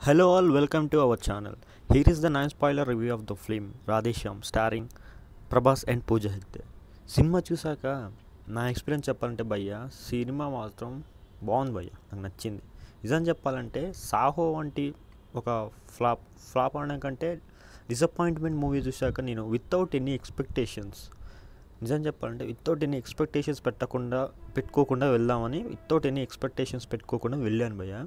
Hello all, welcome to our channel. Here is the non-spoiler review of the film Radhesham starring Prabhas and Pooja Hegde సినిమా చూసాక నా experience చెప్పాలంటే భయ్య cinema మాత్రం బాగుంది భయ్య నాకు నచ్చింది. నిజం చెప్పాలంటే సాహో వంటి ఒక ఫ్లాప్ ఫ్లాప్ అనడం కంటే డిసప్పాయింట్మెంట్ మూవీ చూశాక నేను వితౌట్ ఎనీ ఎక్స్పెక్టేషన్స్ నిజం చెప్పాలంటే వితౌట్ ఎనీ ఎక్స్పెక్టేషన్స్ పెట్టకుండా పెట్టుకోకుండా వెళ్దామని వితౌట్ ఎనీ ఎక్స్పెక్టేషన్స్ పెట్టుకోకుండా వెళ్ళాను భయ్య.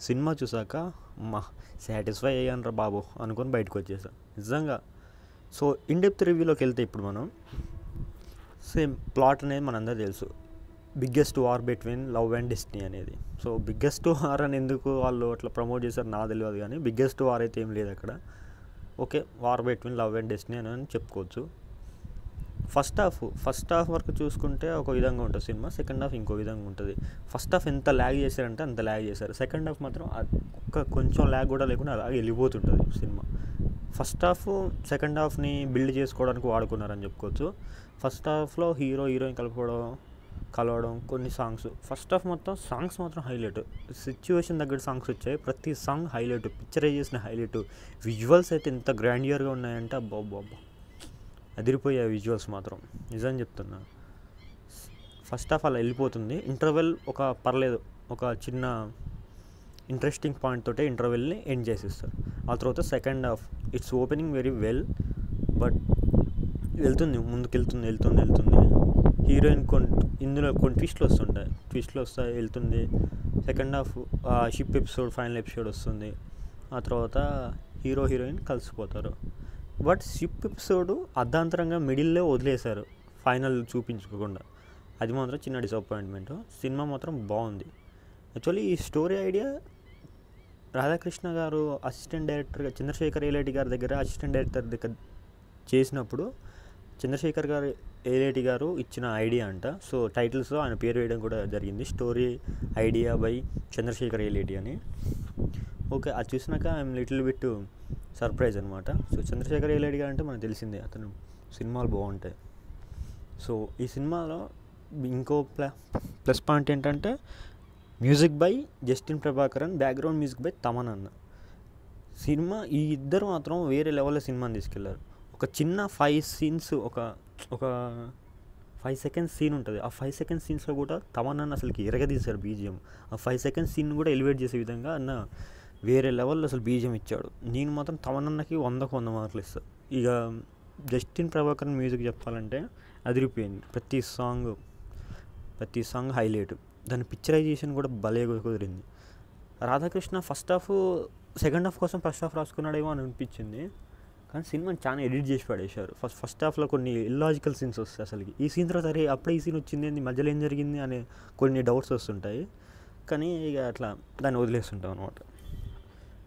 సినిమా చూసాక మా సాటిస్ఫై అయ్యాను రా బాబు అనుకొని బయటకు వచ్చేసా. నిజంగా. సో ఇన్డెప్త్ రివ్యూలోకి వెళ్తే ఇప్పుడు మనం సేమ్ ప్లాట్ అనేది మనందరూ తెలుసు. Biggest war between love and destiny అనేది. సో బిగ్గెస్ట్ వార్ అని ఎందుకు వాళ్ళు అట్లా ప్రమోట్ చేశారు నా తెలియదు కానీ బిగ్గెస్ట్ వార్ అయితే ఏం లేదు అక్కడ. Okay war between love and destiny అని చెప్పుకోవచ్చు. ఫస్ట్ హాఫ్ ఫస్ట్ హాఫ్ వరకు చూసుకుంటే ఒక విధంగా ఉంటుంది సినిమా సెకండ్ హాఫ్ ఇంకో విధంగా ఉంటుంది. ఫస్ట్ హాఫ్ ఎంత ల్యాగ్ చేశారంటే అంత ల్యాగ్ చేశారు. సెకండ్ హాఫ్ మాత్రం ఒక్క కొంచెం ల్యాగ్ కూడా లేకుండా అలాగే వెళ్ళిపోతుంటుంది సినిమా. ఫస్ట్ హాఫ్ సెకండ్ హాఫ్ని బిల్డ్ చేసుకోవడానికి వాడుకున్నారని చెప్పుకోవచ్చు. ఫస్ట్ హాఫ్లో హీరో హీరోయిన్ కలుపుకోవడం కలవడం కొన్ని సాంగ్స్. ఫస్ట్ హాఫ్ మొత్తం సాంగ్స్ మాత్రం హైలైట్. సిచ్యువేషన్ దగ్గర సాంగ్స్ వచ్చాయి. ప్రతి సాంగ్ హైలైట్. పిక్చరైజ్ చేసిన హైలైట్. విజువల్స్ అయితే ఎంత గ్రాండియర్గా ఉన్నాయంటే అబ్బా అబ్బా అదిరిపోయే విజువల్స్ మాత్రం. నిజం చెప్తున్నా. ఫస్ట్ ఆఫ్ అలా వెళ్ళిపోతుంది. ఇంటర్వెల్ ఒక పర్లేదు. ఒక చిన్న ఇంట్రెస్టింగ్ పాయింట్ తోటే ఇంటర్వెల్ని ఎండ్ చేసేస్తారు. ఆ తర్వాత second half it's opening very well but వెళ్తుంది ముందుకు వెళ్తుంది వెళ్తుంది. వెళ్తుంది హీరోయిన్ కొన్ని ఇందులో కొన్ని ట్విస్ట్లు వస్తుంటాయి. ట్విస్ట్లు వస్తాయి వెళ్తుంది. Second half ship episode final episode వస్తుంది. ఆ తర్వాత హీరో హీరోయిన్ కలిసిపోతారు. బట్ షిప్ ఎపిసోడ్ అర్ధాంతరంగా మిడిల్లో వదిలేశారు. ఫైనల్ చూపించుకోకుండా. అది మాత్రం చిన్న డిసప్పాయింట్మెంట్ సినిమా మాత్రం బాగుంది. యాక్చువల్లీ ఈ స్టోరీ ఐడియా రాధాకృష్ణ గారు అసిస్టెంట్ డైరెక్టర్గా చంద్రశేఖర్ ఏలేటి గారి దగ్గర అసిస్టెంట్ డైరెక్టర్ దగ్గర చేసినప్పుడు చంద్రశేఖర్ గారు ఏలేటి గారు ఇచ్చిన ఐడియా అంట. సో టైటిల్స్లో ఆయన పేరు వేయడం కూడా జరిగింది. Story idea by Chandrasekhar Yeleti అని. ఓకే అది చూసినాక ఐఎమ్ లిటిల్ బిట్ సర్ప్రైజ్ అనమాట సో చంద్రశేఖర్ ఏలేడి గారు అంటే మనకు తెలిసిందే అతను సినిమాలు బాగుంటాయి. సో ఈ సినిమాలో ఇంకో ప్ల ప్లస్ పాయింట్ ఏంటంటే music by Justin Prabhakaran background music by Thaman అన్న. సినిమా ఈ ఇద్దరు మాత్రం వేరే లెవెల్లో సినిమాని తీసుకెళ్ళారు. ఒక చిన్న ఫైవ్ సీన్స్ ఒక ఒక ఫైవ్ సెకండ్స్ సీన్ ఉంటుంది. ఆ ఫైవ్ సెకండ్స్ సీన్స్లో కూడా తమన్ అన్న అసలుకి ఎరగదీశారు బీజిఎం. ఆ ఫైవ్ సెకండ్స్ సీన్ కూడా ఎలివేట్ చేసే విధంగా అన్న వేరే లెవెల్లో అసలు బీజం ఇచ్చాడు. నేను మాత్రం తమనన్నకి వందకు వంద మార్కులు ఇస్తాను ఇక జస్టిన్ ప్రభాకర్ మ్యూజిక్ చెప్పాలంటే అదిరిపోయింది. ప్రతి సాంగ్ ప్రతి సాంగ్ హైలైట్. దాని పిక్చరైజేషన్ కూడా భలే కుదిరింది. Radhakrishna first half second half కోసం ఫస్ట్ హాఫ్ రాసుకున్నాడేమో అని అనిపించింది. కానీ సినిమాని చాలా ఎడిట్ చేసి పడేశారు. ఫస్ట్ ఫస్ట్ హాఫ్లో కొన్ని ఇల్లాజికల్ సీన్స్ వస్తాయి అసలుకి. ఈ సీన్ తర్వాత అరే అప్పుడే ఈ సీన్ వచ్చింది ఏంది? మధ్యలో ఏం జరిగింది? అనే కొన్ని డౌట్స్ వస్తుంటాయి. కానీ ఇక అట్లా దాన్ని వదిలేస్తుంటాం అనమాట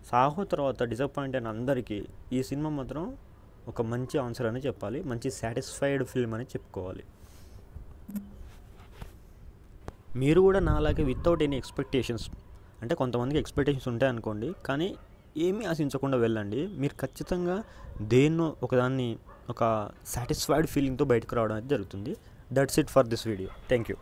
సాహో తర్వాత డిసప్పాయింట్ అయిన అందరికీ ఈ సినిమా మాత్రం ఒక మంచి ఆన్సర్ అని చెప్పాలి. మంచి సాటిస్ఫైడ్ ఫిల్మ్ అని చెప్పుకోవాలి. మీరు కూడా నాలాగే వితౌట్ ఎనీ ఎక్స్పెక్టేషన్స్ అంటే కొంతమందికి ఎక్స్పెక్టేషన్స్ ఉంటాయి అనుకోండి కానీ ఏమీ ఆశించకుండా వెళ్ళండి. మీరు ఖచ్చితంగా దేన్నో ఒకదాన్ని ఒక సాటిస్ఫైడ్ ఫీలింగ్తో బయటకు రావడం అనేది జరుగుతుంది. That's it for this video thank you